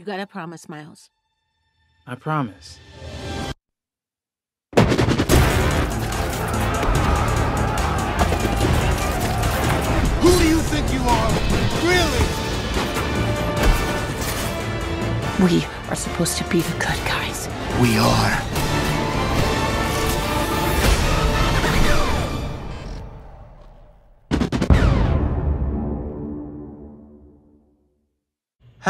You gotta promise, Miles. I promise. Who do you think you are? Really? We are supposed to be the good guys. We are.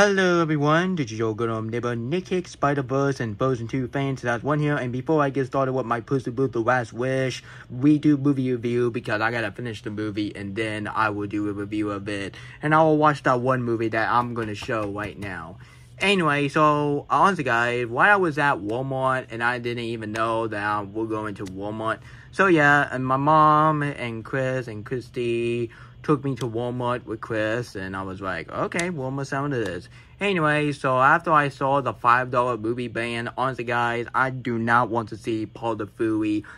Hello everyone, this is your good old neighbor Nick Hicks, Spider-Verse and Frozen 2 fans. That's one here, and before I get started with my Pussy Boot The Last Wish, we do movie review because I gotta finish the movie and then I will do a review of it. And I will watch that one movie that I'm gonna show right now. Anyway, so honestly guys, while I was at Walmart and I didn't even know that I was going to Walmart. So yeah, and my mom and Chris and Christy took me to Walmart with Chris, and I was like, okay, Walmart sound it is. Anyway, so after I saw the $5 movie ban, honestly guys, I do not want to see Paul the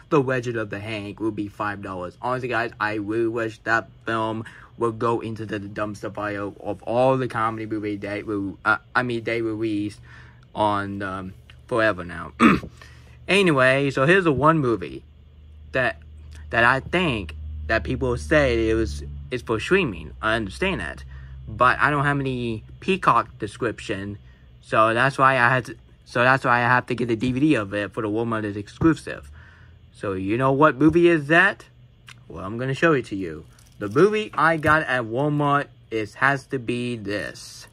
The Legend of the Hank, will be $5. Honestly guys, I really wish that film would go into the dumpster fire of all the comedy movies they will, uh, I mean, they released on um, forever now. anyway, so here's the one movie that that I think that people say it was is for streaming. I understand that, but I don't have any Peacock description, so that's why I had to. So that's why I have to get the DVD of it for the Walmart is exclusive. So you know what movie is that? Well, I'm gonna show it to you. The movie I got at Walmart is has to be this.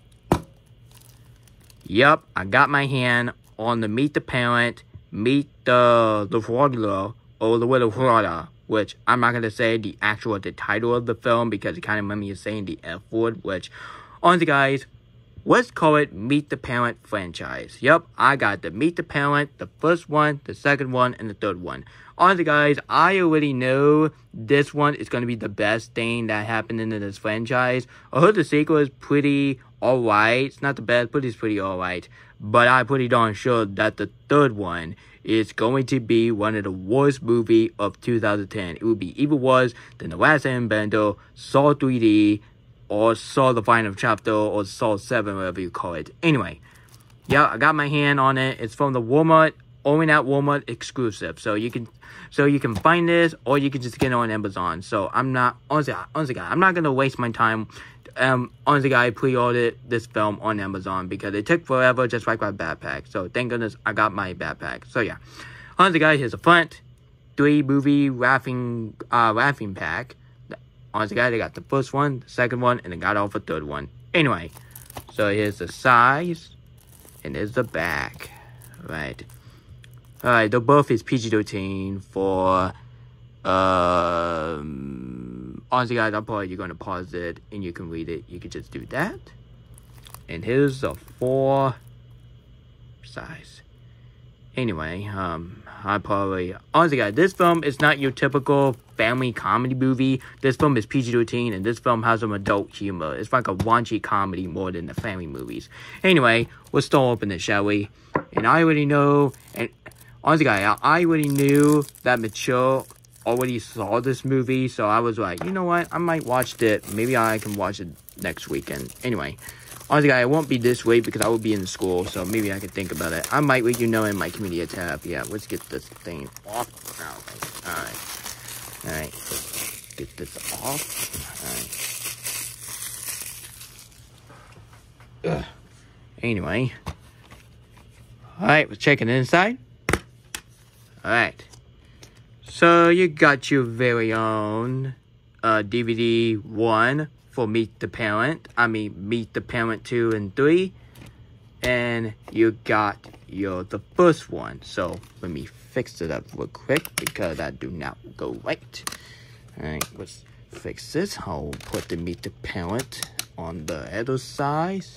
Yep, I got my hand on the Meet the Parent, Meet the the Florida or the Little Florida which I'm not going to say the actual the title of the film because it kind of made me saying the F word, which, honestly guys, let's call it Meet the Parent franchise. Yep, I got the Meet the Parent, the first one, the second one, and the third one. Honestly guys, I already know this one is going to be the best thing that happened in this franchise. I heard the sequel is pretty alright. It's not the best, but it's pretty alright. But I'm pretty darn sure that the third one is going to be one of the worst movie of 2010. It will be even worse than The Last Airbender, Saw 3D, or Saw the Final Chapter, or Saw 7, whatever you call it. Anyway, yeah, I got my hand on it. It's from the Walmart, only at Walmart exclusive. So you can, so you can find this, or you can just get it on Amazon. So I'm not, honestly, honestly, I'm not gonna waste my time um, honestly, I pre-ordered this film on Amazon because it took forever just like my backpack. So thank goodness I got my backpack. So yeah, honestly, guys, here's a front three movie laughing uh laughing pack. Honestly, guys, I got the first one, the second one, and I got off the third one. Anyway, so here's the size, and there's the back. Right. Alright, the both is PG-13 for um, honestly, guys, I'm probably you're going to pause it and you can read it. You can just do that. And here's a four size. Anyway, um, I probably honestly, guys, this film is not your typical family comedy movie. This film is PG-13, and this film has some adult humor. It's like a raunchy comedy more than the family movies. Anyway, let's start open it, shall we? And I already know, and honestly, guys, I already knew that Mitchell already saw this movie, so I was like, you know what, I might watch it. Maybe I can watch it next weekend. Anyway, honestly, I won't be this week because I will be in school, so maybe I can think about it. I might let you know in my community tab. Yeah, let's get this thing off. Alright, alright, get this off. Alright. Anyway. Alright, we're checking inside. Alright. So you got your very own uh, DVD 1 for Meet the Parent. I mean, Meet the Parent 2 and 3. And you got your the first one. So let me fix it up real quick because that do not go right. Alright, let's fix this. I'll put the Meet the Parent on the other side.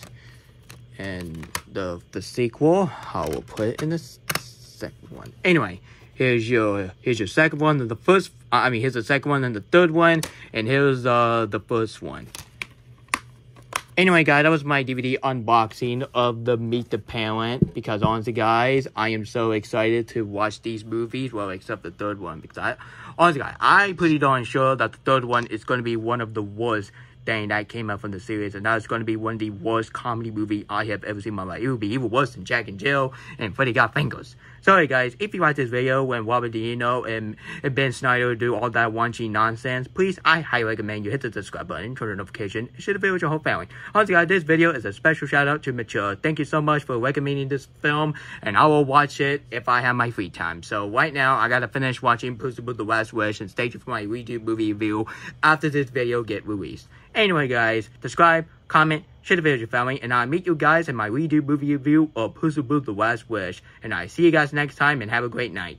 And the, the sequel, I will put it in the second one. Anyway, Here's your here's your second one and the first. I mean, here's the second one and the third one, and here's uh, the first one. Anyway, guys, that was my DVD unboxing of the Meet the Parent. Because honestly, guys, I am so excited to watch these movies. Well, except the third one, because I honestly, guys, I'm pretty darn sure that the third one is going to be one of the worst thing that came out from the series, and that's going to be one of the worst comedy movie I have ever seen in my life. It would be even worse than Jack and Jill and Freddy Got Fingers. Sorry guys, if you like this video when Robert De Niro and, and Ben Stiller do all that waunchy nonsense, please, I highly recommend you hit the subscribe button, turn the notification, and share the video with your whole family. Also guys, this video is a special shout out to Mitchell. Thank you so much for recommending this film, and I will watch it if I have my free time. So right now, I gotta finish watching Puss in Boots The Last Wish and stay tuned for my YouTube movie review after this video get released. Anyway guys, subscribe, comment, share the video with your family, and I'll meet you guys in my redo movie review of in Boots The Last Wish. And I see you guys next time, and have a great night.